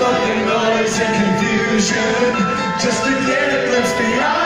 up the noise and confusion just to get a glimpse beyond.